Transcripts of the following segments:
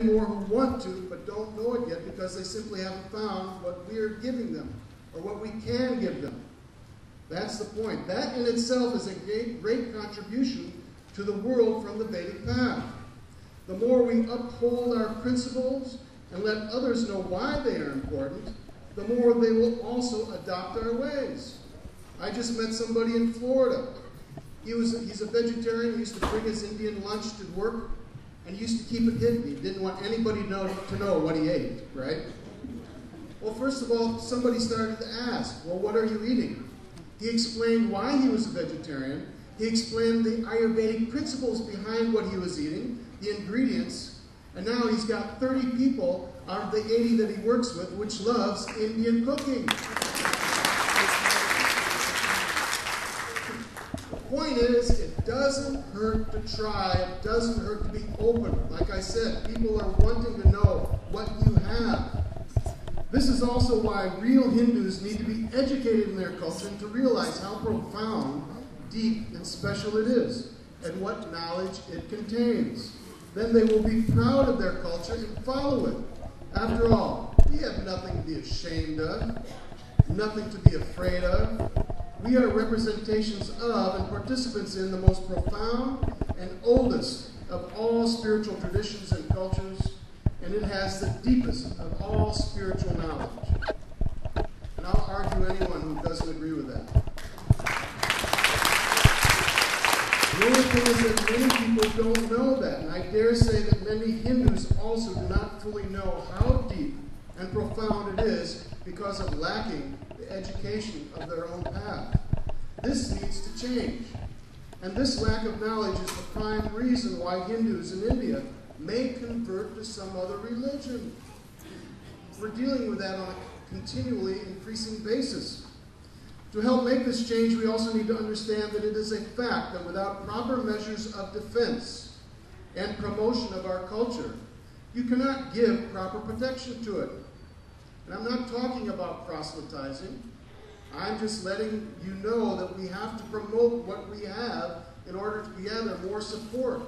more who want to but don't know it yet because they simply haven't found what we are giving them or what we can give them. That's the point. That in itself is a great, great contribution to the world from the Vedic path. The more we uphold our principles and let others know why they are important, the more they will also adopt our ways. I just met somebody in Florida. He was he's a vegetarian. He used to bring his Indian lunch to work, and he used to keep it hidden. He didn't want anybody to know, to know what he ate, right? Well, first of all, somebody started to ask, well, what are you eating? He explained why he was a vegetarian. He explained the Ayurvedic principles behind what he was eating, the ingredients, and now he's got 30 people out of the 80 that he works with which loves Indian cooking. The point is, doesn't hurt to try. It doesn't hurt to be open. Like I said, people are wanting to know what you have. This is also why real Hindus need to be educated in their culture and to realize how profound, deep, and special it is, and what knowledge it contains. Then they will be proud of their culture and follow it. After all, we have nothing to be ashamed of, nothing to be afraid of. We are representations of and participants in the most profound and oldest of all spiritual traditions and cultures and it has the deepest of all spiritual knowledge. And I'll argue anyone who doesn't agree with that. The only thing is that many people don't know that, and I dare say that many Hindus also do not fully know how deep and profound it is because of lacking education of their own path. This needs to change. And this lack of knowledge is the prime reason why Hindus in India may convert to some other religion. We're dealing with that on a continually increasing basis. To help make this change, we also need to understand that it is a fact that without proper measures of defense and promotion of our culture, you cannot give proper protection to it. And I'm not talking about proselytizing. I'm just letting you know that we have to promote what we have in order to gather more support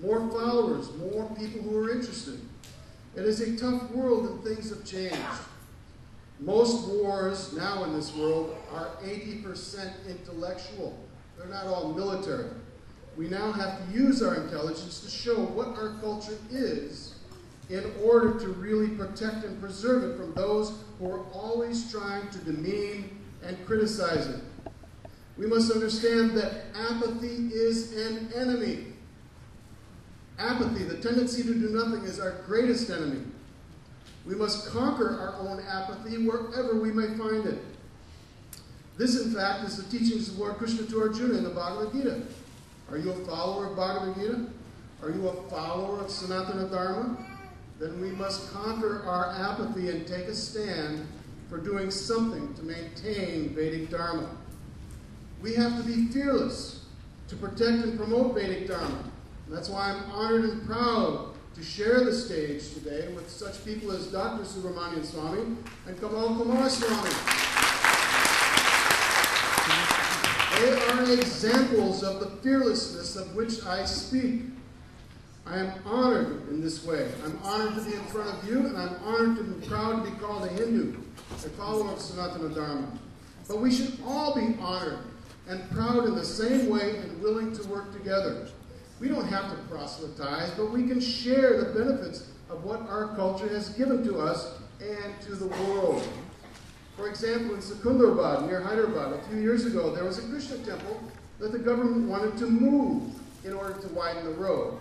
more followers, more people who are interested. It is a tough world and things have changed. Most wars now in this world are 80% intellectual. They're not all military. We now have to use our intelligence to show what our culture is in order to really protect and preserve it from those who are always trying to demean and criticize it. We must understand that apathy is an enemy. Apathy, the tendency to do nothing, is our greatest enemy. We must conquer our own apathy wherever we may find it. This, in fact, is the teachings of Lord Krishna to Arjuna in the Bhagavad Gita. Are you a follower of Bhagavad Gita? Are you a follower of Sanatana Dharma? Then we must conquer our apathy and take a stand for doing something to maintain Vedic Dharma. We have to be fearless to protect and promote Vedic Dharma. And that's why I'm honored and proud to share the stage today with such people as Dr. Subramanian Swamy and Kamal Kumar Swami. They are examples of the fearlessness of which I speak. I am honored in this way. I'm honored to be in front of you, and I'm honored to be proud to be called a Hindu, a follower of Sanatana Dharma. But we should all be honored and proud in the same way and willing to work together. We don't have to proselytize, but we can share the benefits of what our culture has given to us and to the world. For example, in Secunderabad, near Hyderabad, a few years ago, there was a Krishna temple that the government wanted to move in order to widen the road.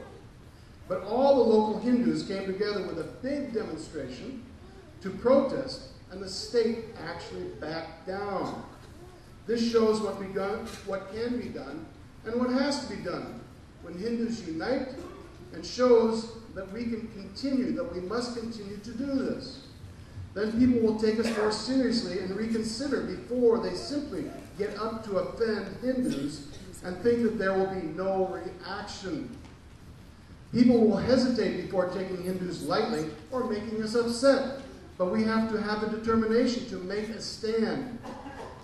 But all the local Hindus came together with a big demonstration to protest, and the state actually backed down. This shows what, begun, what can be done and what has to be done when Hindus unite and shows that we can continue, that we must continue to do this. Then people will take us more seriously and reconsider before they simply get up to offend Hindus and think that there will be no reaction. People will hesitate before taking Hindus lightly or making us upset. But we have to have the determination to make a stand.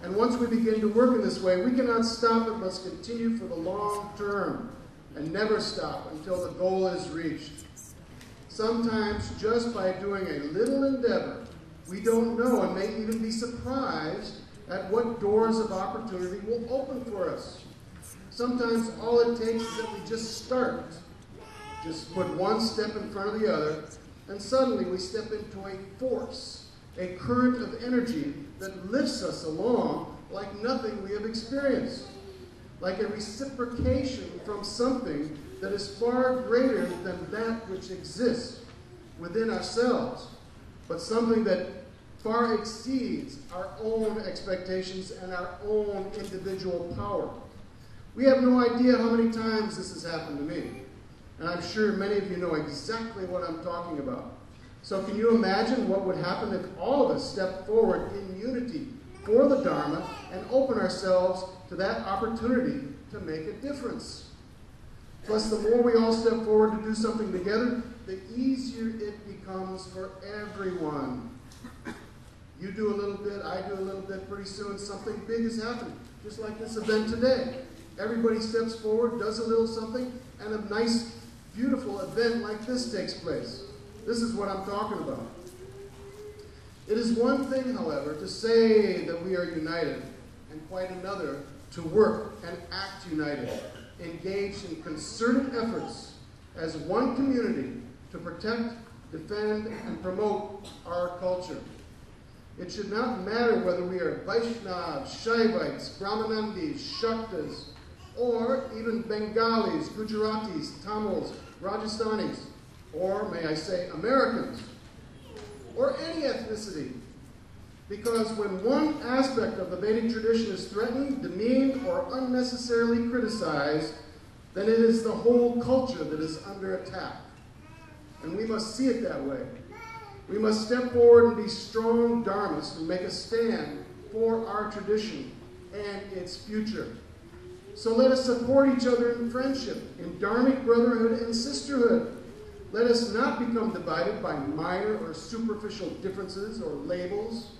And once we begin to work in this way, we cannot stop but must continue for the long term and never stop until the goal is reached. Sometimes, just by doing a little endeavor, we don't know and may even be surprised at what doors of opportunity will open for us. Sometimes all it takes is that we just start, just put one step in front of the other, and suddenly we step into a force, a current of energy that lifts us along like nothing we have experienced, like a reciprocation from something that is far greater than that which exists within ourselves, but something that far exceeds our own expectations and our own individual power. We have no idea how many times this has happened to me. And I'm sure many of you know exactly what I'm talking about. So, can you imagine what would happen if all of us stepped forward in unity for the Dharma and open ourselves to that opportunity to make a difference? Plus, the more we all step forward to do something together, the easier it becomes for everyone. You do a little bit, I do a little bit, pretty soon something big is happening, just like this event today. Everybody steps forward, does a little something, and a nice, beautiful event like this takes place. This is what I'm talking about. It is one thing, however, to say that we are united, and quite another to work and act united, engaged in concerted efforts as one community to protect, defend, and promote our culture. It should not matter whether we are Vaishnavas, Shaivites, Brahmanandis, Shaktas, or even Bengalis, Gujaratis, Tamils, Rajasthanis, or may I say Americans, or any ethnicity. Because when one aspect of the Vedic tradition is threatened, demeaned, or unnecessarily criticized, then it is the whole culture that is under attack. And we must see it that way. We must step forward and be strong dharmas and make a stand for our tradition and its future. So let us support each other in friendship, in dharmic brotherhood and sisterhood. Let us not become divided by minor or superficial differences or labels,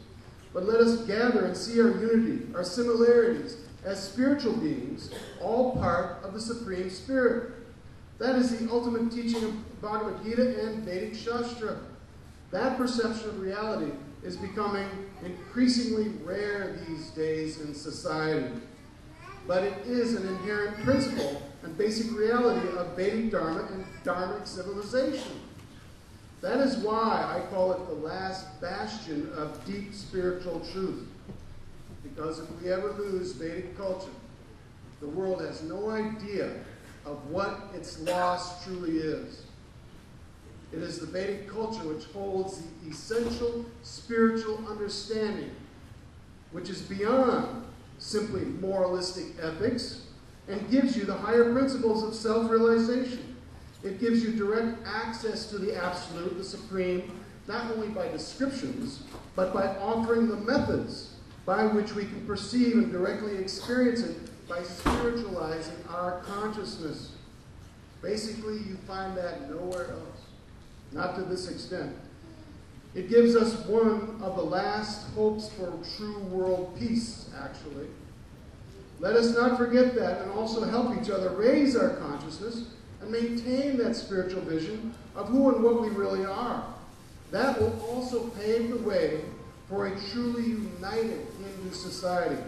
but let us gather and see our unity, our similarities, as spiritual beings, all part of the Supreme Spirit. That is the ultimate teaching of Bhagavad Gita and Vedic Shastra. That perception of reality is becoming increasingly rare these days in society. But it is an inherent principle and basic reality of Vedic Dharma and Dharmic civilization. That is why I call it the last bastion of deep spiritual truth. Because if we ever lose Vedic culture, the world has no idea of what its loss truly is. It is the Vedic culture which holds the essential spiritual understanding, which is beyond simply moralistic ethics, and gives you the higher principles of self realization. It gives you direct access to the absolute, the supreme, not only by descriptions, but by offering the methods by which we can perceive and directly experience it by spiritualizing our consciousness. Basically, you find that nowhere else. Not to this extent. It gives us one of the last hopes for true world peace, actually. Let us not forget that and also help each other raise our consciousness and maintain that spiritual vision of who and what we really are. That will also pave the way for a truly united Hindu society.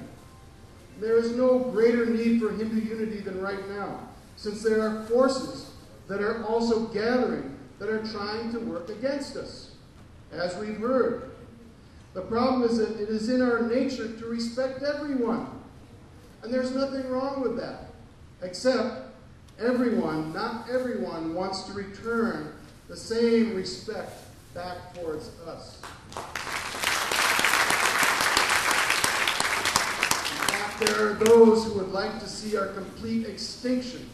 There is no greater need for Hindu unity than right now, since there are forces that are also gathering that are trying to work against us, as we've heard. The problem is that it is in our nature to respect everyone. And there's nothing wrong with that, except everyone, not everyone, wants to return the same respect back towards us. In fact, there are those who would like to see our complete extinction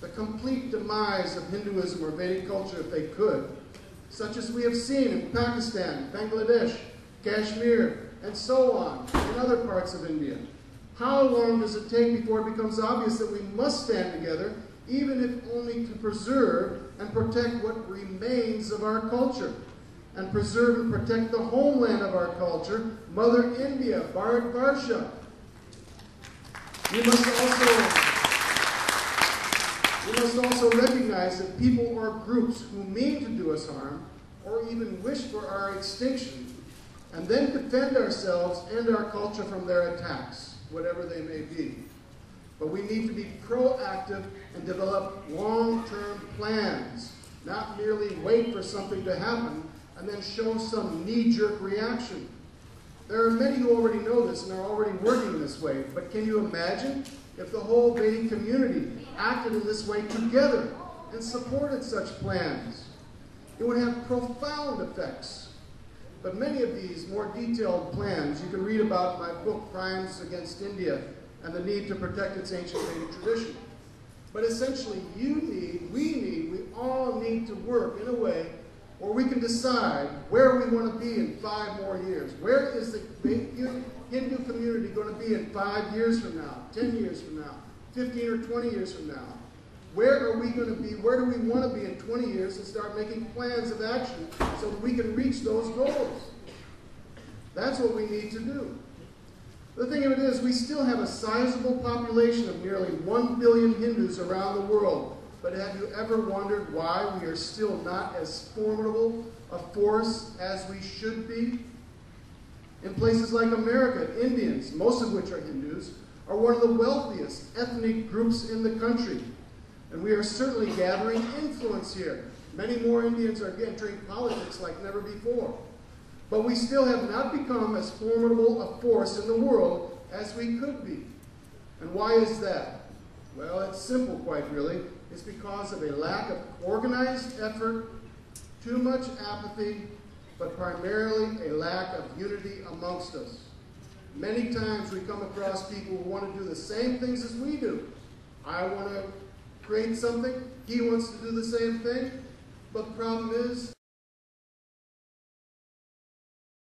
the complete demise of Hinduism or Vedic culture if they could, such as we have seen in Pakistan, Bangladesh, Kashmir, and so on in other parts of India. How long does it take before it becomes obvious that we must stand together, even if only to preserve and protect what remains of our culture? And preserve and protect the homeland of our culture, Mother India, Bharat Varsha. We must also We must also recognize that people or groups who mean to do us harm or even wish for our extinction, and then defend ourselves and our culture from their attacks, whatever they may be. But we need to be proactive and develop long-term plans, not merely wait for something to happen and then show some knee-jerk reaction. There are many who already know this and are already working this way, but can you imagine if the whole Vedic community acted in this way together and supported such plans? It would have profound effects. But many of these more detailed plans you can read about in my book, Crimes Against India and the Need to Protect Its Ancient Vedic Tradition. But essentially, you need, we need, we all need to work in a way where we can decide where we want to be in five more years. Where is the Hindu community going to be in five years from now, 10 years from now, 15 or 20 years from now? Where are we going to be? Where do we want to be in 20 years and start making plans of action so that we can reach those goals? That's what we need to do. The thing of it is, we still have a sizable population of nearly 1 billion Hindus around the world. But have you ever wondered why we are still not as formidable a force as we should be? In places like America, Indians, most of which are Hindus, are one of the wealthiest ethnic groups in the country. And we are certainly gathering influence here. Many more Indians are entering politics like never before. But we still have not become as formidable a force in the world as we could be. And why is that? Well, it's simple, quite really. It's because of a lack of organized effort, too much apathy, but primarily a lack of unity amongst us. Many times we come across people who want to do the same things as we do. I want to create something, he wants to do the same thing, but the problem is